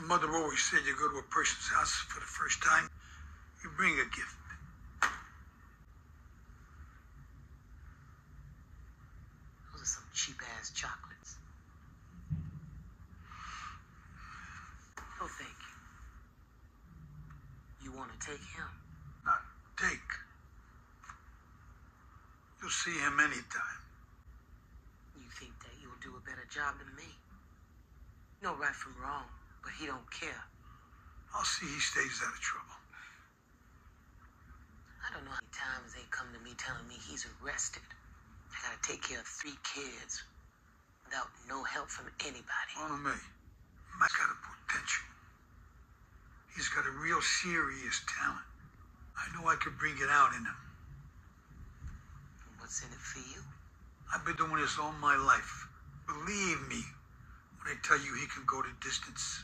My mother always said you go to a person's house for the first time, you bring a gift. Those are some cheap ass chocolates. No, thank you. You want to take him? Not take. You'll see him anytime. You think that you'll do a better job than me? No right from wrong, but he don't care. I'll see he stays out of trouble. I don't know how many times they come to me telling me he's arrested. I gotta take care of three kids without no help from anybody. On me. Mike's got a potential. He's got a real serious talent. I know I could bring it out in him. What's in it for you? I've been doing this all my life. Believe me when I tell you he can go the distance.